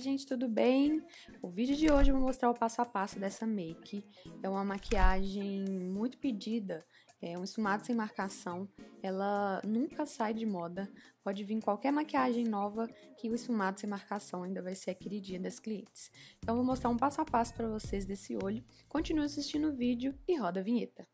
Gente, tudo bem? O vídeo de hoje eu vou mostrar o passo a passo dessa make. É uma maquiagem muito pedida, é um esfumado sem marcação. Ela nunca sai de moda. Pode vir qualquer maquiagem nova que o esfumado sem marcação ainda vai ser a queridinha das clientes. Então vou mostrar um passo a passo para vocês desse olho. Continue assistindo o vídeo e roda a vinheta.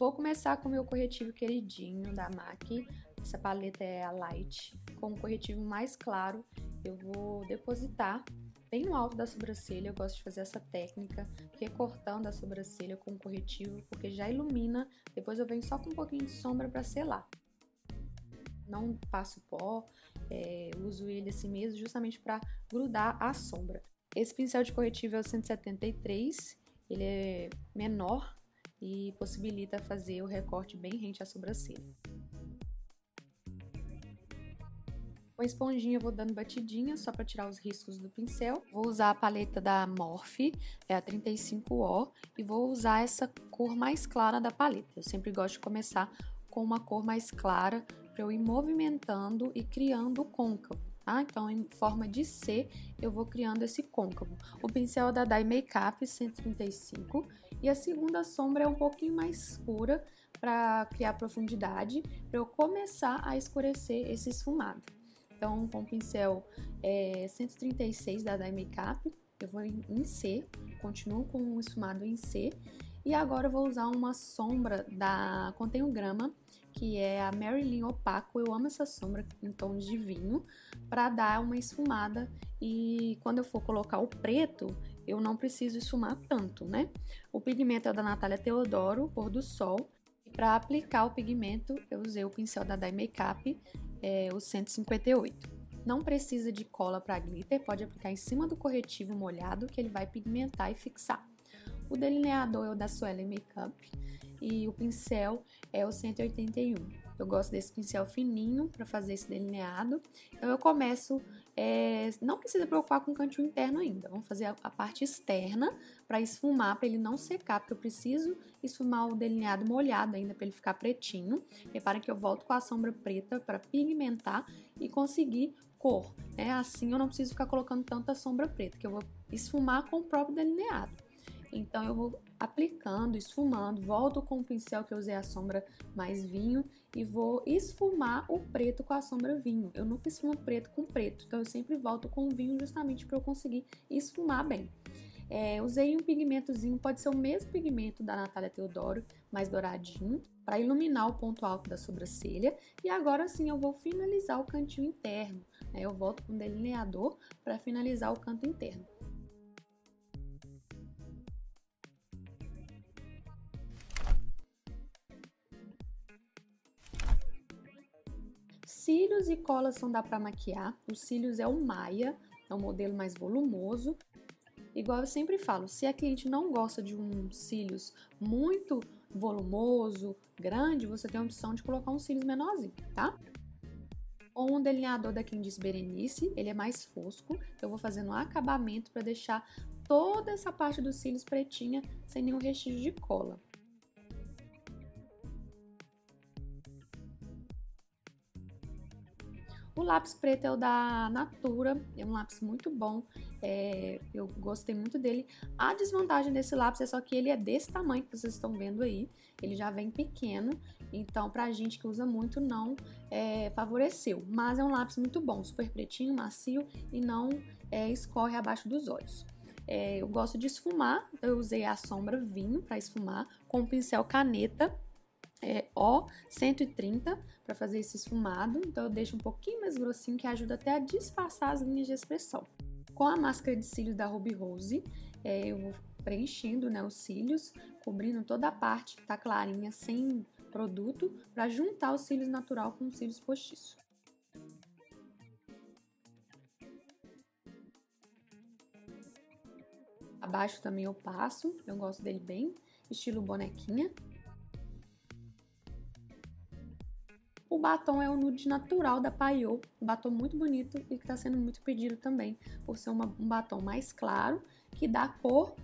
Vou começar com o meu corretivo queridinho da MAC. Essa paleta é a Light, com um corretivo mais claro. Eu vou depositar bem no alto da sobrancelha. Eu gosto de fazer essa técnica, recortando a sobrancelha com o corretivo, porque já ilumina. Depois eu venho só com um pouquinho de sombra para selar. Não passo pó, é, uso ele assim mesmo, justamente para grudar a sombra. Esse pincel de corretivo é o 173, ele é menor e possibilita fazer o recorte bem rente à sobrancelha. Com a esponjinha eu vou dando batidinha só para tirar os riscos do pincel. Vou usar a paleta da Morphe, é a 35O, e vou usar essa cor mais clara da paleta. Eu sempre gosto de começar com uma cor mais clara para eu ir movimentando e criando o côncavo. Tá? Então, em forma de C, eu vou criando esse côncavo. O pincel é da Dye Makeup 135 e a segunda sombra é um pouquinho mais escura para criar profundidade, para eu começar a escurecer esse esfumado. Então, com o pincel é, 136 da Dye Makeup, eu vou em C, continuo com o esfumado em C, e agora eu vou usar uma sombra da Contém o Grama, que é a Marilyn Opaco. Eu amo essa sombra em tons de vinho, para dar uma esfumada e quando eu for colocar o preto, eu não preciso esfumar tanto, né? O pigmento é da Natália Teodoro, Pôr do Sol. Para aplicar o pigmento, eu usei o pincel da Dye Makeup, é, o 158. Não precisa de cola para glitter, pode aplicar em cima do corretivo molhado que ele vai pigmentar e fixar. O delineador é o da Suelen Makeup e o pincel é o 181. Eu gosto desse pincel fininho para fazer esse delineado. Então eu começo, é, não precisa preocupar com o cantinho interno ainda. Vamos fazer a, a parte externa para esfumar, para ele não secar, porque eu preciso esfumar o delineado molhado ainda para ele ficar pretinho. Reparem que eu volto com a sombra preta para pigmentar e conseguir cor. É assim eu não preciso ficar colocando tanta sombra preta, que eu vou esfumar com o próprio delineado. Então eu vou aplicando, esfumando, volto com o pincel que eu usei a sombra mais vinho e vou esfumar o preto com a sombra vinho. Eu nunca esfumo preto com preto, então eu sempre volto com o vinho justamente para eu conseguir esfumar bem. É, usei um pigmentozinho, pode ser o mesmo pigmento da Natália Teodoro, mais douradinho, para iluminar o ponto alto da sobrancelha. E agora sim eu vou finalizar o cantinho interno. Né? Eu volto com o delineador para finalizar o canto interno. Cílios e cola são dá para maquiar. Os cílios é o Maia, é um modelo mais volumoso. Igual eu sempre falo, se a cliente não gosta de um cílios muito volumoso, grande, você tem a opção de colocar um cílios menorzinho, tá? Ou um delineador da Candice Berenice, ele é mais fosco. Eu vou fazendo um acabamento para deixar toda essa parte dos cílios pretinha, sem nenhum restígio de cola. O lápis preto é o da Natura, é um lápis muito bom, é, eu gostei muito dele. A desvantagem desse lápis é só que ele é desse tamanho que vocês estão vendo aí, ele já vem pequeno, então pra gente que usa muito não é, favoreceu. Mas é um lápis muito bom, super pretinho, macio e não é, escorre abaixo dos olhos. É, eu gosto de esfumar, eu usei a sombra vinho para esfumar com o pincel caneta é, O 130 para fazer esse esfumado, então eu deixo um pouquinho mais grossinho que ajuda até a disfarçar as linhas de expressão. Com a máscara de cílios da Ruby Rose, é, eu vou preenchendo né, os cílios, cobrindo toda a parte que tá clarinha sem produto, para juntar os cílios natural com os cílios postiço. Abaixo também eu passo, eu gosto dele bem estilo bonequinha. Batom é o nude natural da Paiô, um batom muito bonito e que está sendo muito pedido também, por ser uma, um batom mais claro, que dá cor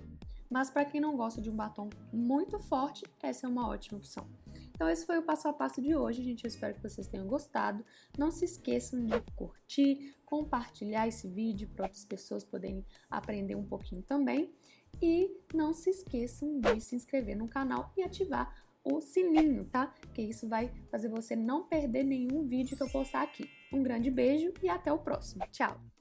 mas para quem não gosta de um batom muito forte, essa é uma ótima opção. Então esse foi o passo a passo de hoje, gente. Eu espero que vocês tenham gostado. Não se esqueçam de curtir, compartilhar esse vídeo para outras pessoas poderem aprender um pouquinho também. E não se esqueçam de se inscrever no canal e ativar o sininho, tá? Que isso vai fazer você não perder nenhum vídeo que eu postar aqui. Um grande beijo e até o próximo. Tchau!